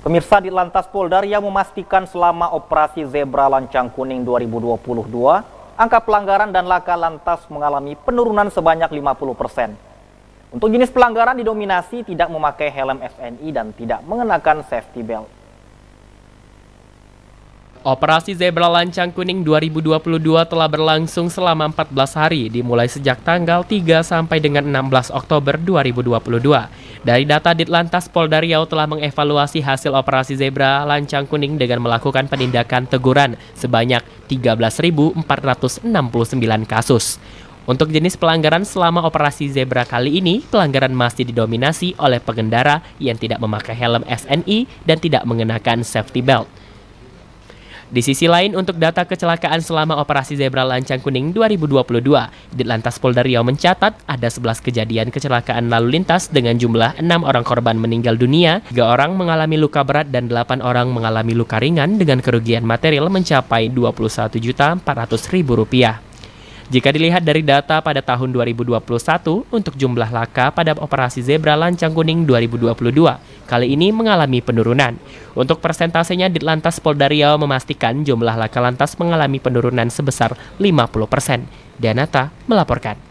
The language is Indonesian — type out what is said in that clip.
Pemirsa di Lantas Polda Riau memastikan selama operasi Zebra Lancang Kuning 2022, angka pelanggaran dan laka lantas mengalami penurunan sebanyak 50 persen. Untuk jenis pelanggaran didominasi tidak memakai helm SNI dan tidak mengenakan safety belt. Operasi Zebra Lancang Kuning 2022 telah berlangsung selama 14 hari dimulai sejak tanggal 3 sampai dengan 16 Oktober 2022. Dari data Ditlantas Polda Riau telah mengevaluasi hasil operasi Zebra Lancang Kuning dengan melakukan penindakan teguran sebanyak 13.469 kasus. Untuk jenis pelanggaran selama operasi Zebra kali ini, pelanggaran masih didominasi oleh pengendara yang tidak memakai helm SNI dan tidak mengenakan safety belt. Di sisi lain, untuk data kecelakaan selama operasi Zebra Lancang Kuning 2022, Ditlantas Polda Riau mencatat ada 11 kejadian kecelakaan lalu lintas dengan jumlah 6 orang korban meninggal dunia, 3 orang mengalami luka berat dan 8 orang mengalami luka ringan dengan kerugian material mencapai Rp21.400.000. Jika dilihat dari data pada tahun 2021 untuk jumlah laka pada operasi zebra lancang kuning 2022, kali ini mengalami penurunan. Untuk persentasenya Ditlantas Polda Riau memastikan jumlah laka lantas mengalami penurunan sebesar 50%. Danata melaporkan.